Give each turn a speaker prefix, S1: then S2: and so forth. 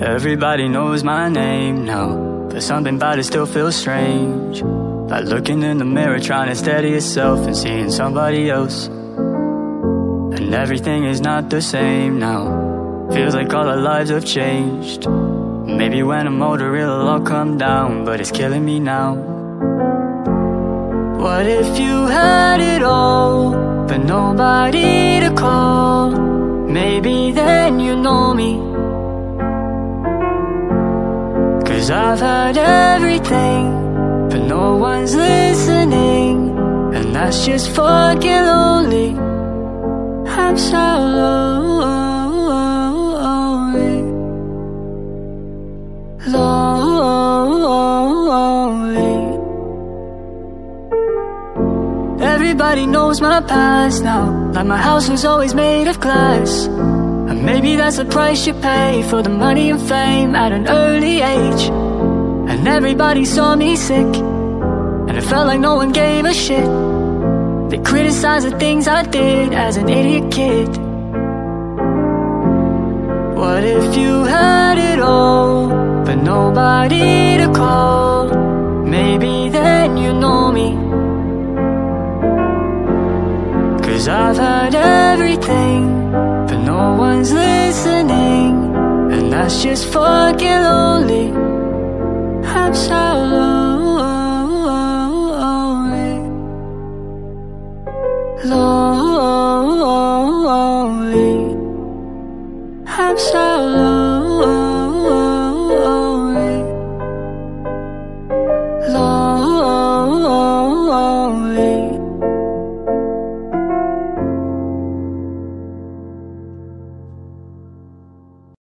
S1: Everybody knows my name now But something about it still feels strange. Like looking in the mirror trying to steady yourself And seeing somebody else. And everything is not the same now. Feels like all our lives have changed. Maybe when I'm older it'll all come down But it's killing me now. What if you had it all But nobody to call? Maybe then you know me Cause I've had everything But no one's listening. And that's just fucking lonely. I'm so lonely. Lonely. Everybody knows my past now. Like my house was always made of glass and maybe that's the price you pay for the money and fame at an early age. And everybody saw me sick, and it felt like no one gave a shit. They criticized the things I did as an idiot kid. What if you had it all, but nobody to call? Maybe then you know me. Cause I've had everything That's just fucking lonely. I'm so lonely. Lonely. I'm so Lonely